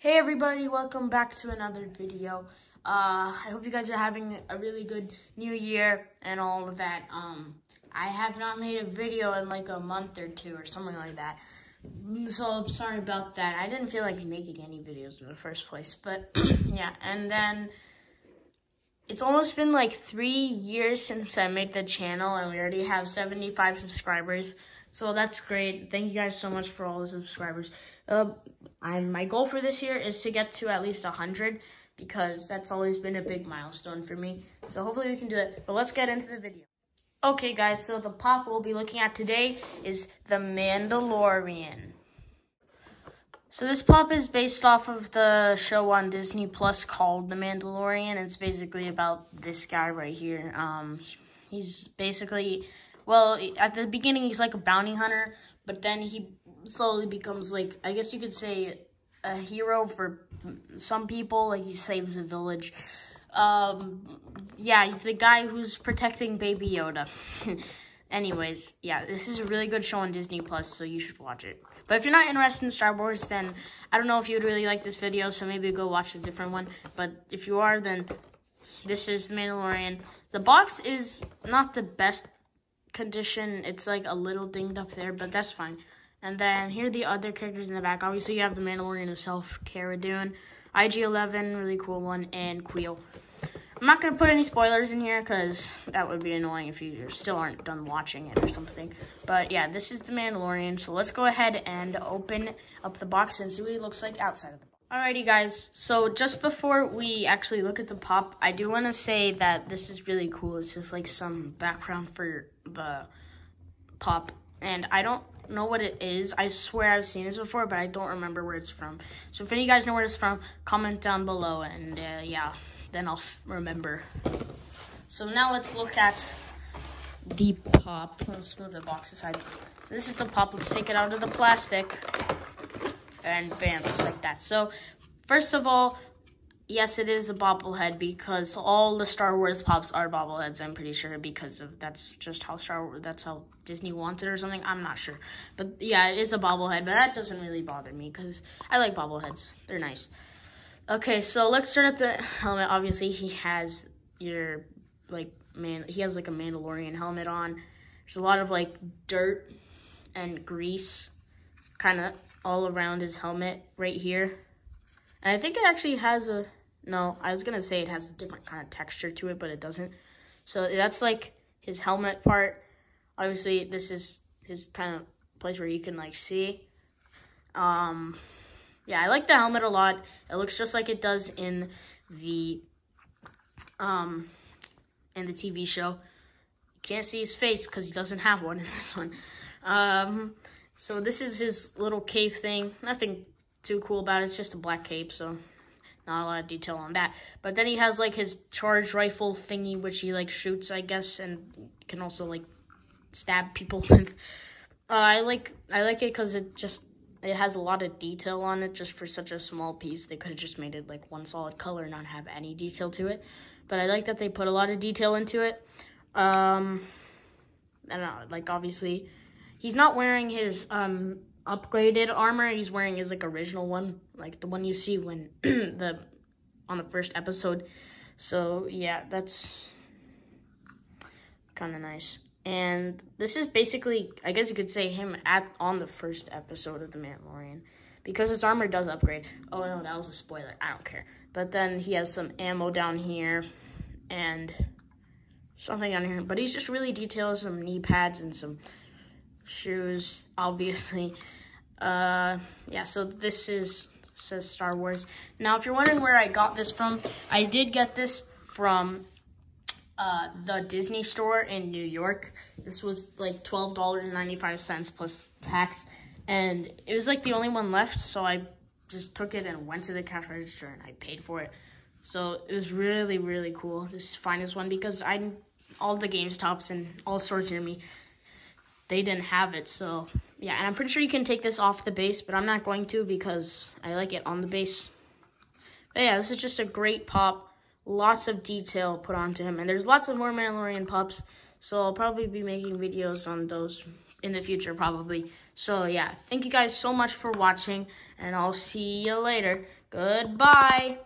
Hey everybody, welcome back to another video. Uh, I hope you guys are having a really good new year and all of that. Um, I have not made a video in like a month or two or something like that. So I'm sorry about that. I didn't feel like making any videos in the first place, but yeah. And then it's almost been like three years since I made the channel and we already have 75 subscribers. So that's great. Thank you guys so much for all the subscribers. Uh, I'm, my goal for this year is to get to at least 100 because that's always been a big milestone for me. So hopefully we can do it. But let's get into the video. Okay, guys, so the pop we'll be looking at today is The Mandalorian. So this pop is based off of the show on Disney Plus called The Mandalorian. It's basically about this guy right here. Um, he's basically, well, at the beginning he's like a bounty hunter, but then he slowly becomes like, I guess you could say a hero for some people. Like he saves a village. Um, yeah, he's the guy who's protecting Baby Yoda. Anyways, yeah, this is a really good show on Disney Plus, so you should watch it. But if you're not interested in Star Wars, then I don't know if you would really like this video, so maybe go watch a different one. But if you are, then this is The Mandalorian. The box is not the best condition. It's like a little dinged up there, but that's fine. And then here are the other characters in the back. Obviously, you have the Mandalorian himself, Cara Dune, IG-11, really cool one, and Kuiil. I'm not going to put any spoilers in here because that would be annoying if you still aren't done watching it or something. But yeah, this is the Mandalorian. So let's go ahead and open up the box and see what he looks like outside of the. Alrighty guys, so just before we actually look at the pop, I do want to say that this is really cool. It's just like some background for the pop. And I don't know what it is. I swear I've seen this before, but I don't remember where it's from. So if any of you guys know where it's from, comment down below, and uh, yeah, then I'll remember. So now let's look at the pop. Let's move the box aside. So this is the pop. Let's take it out of the plastic, and bam, just like that. So first of all, yes, it is a bobblehead because all the Star Wars pops are bobbleheads. I'm pretty sure because of that's just how Star Wars, that's how Disney wanted or something. I'm not sure, but yeah, it is a bobblehead. But that doesn't really bother me because I like bobbleheads. They're nice. Okay, so let's start up the helmet. Obviously, he has your like man. He has like a Mandalorian helmet on. There's a lot of like dirt and grease, kind of all around his helmet right here. And I think it actually has a no, I was gonna say it has a different kind of texture to it, but it doesn't. So that's like his helmet part. Obviously, this is his kind of place where you can like see. Um, yeah, I like the helmet a lot. It looks just like it does in the um in the TV show. You can't see his face because he doesn't have one in this one. Um, so this is his little cape thing. Nothing too cool about it. It's just a black cape, so not a lot of detail on that. But then he has like his charge rifle thingy, which he like shoots, I guess, and can also like stab people with. Uh, I like I like it because it just it has a lot of detail on it just for such a small piece. They could have just made it like one solid color and not have any detail to it. But I like that they put a lot of detail into it. Um, I don't know, like obviously he's not wearing his um upgraded armor. He's wearing his like original one, like the one you see when the on the first episode. So yeah, that's kind of nice. And this is basically, I guess you could say him at on the first episode of The Mandalorian. Because his armor does upgrade. Oh no, that was a spoiler. I don't care. But then he has some ammo down here. And something on here. But he's just really detailed. Some knee pads and some shoes, obviously. Uh, yeah, so this is says Star Wars. Now, if you're wondering where I got this from, I did get this from uh, the Disney store in New York. This was like $12.95 plus tax. And it was like the only one left, so I just took it and went to the cash register and I paid for it. So it was really, really cool. This this one because I all the GameStops and all stores near me, they didn't have it. So yeah, and I'm pretty sure you can take this off the base, but I'm not going to because I like it on the base. But yeah, this is just a great pop. Lots of detail put onto him. And there's lots of more Mandalorian pups. So I'll probably be making videos on those in the future, probably. So yeah, thank you guys so much for watching. And I'll see you later. Goodbye.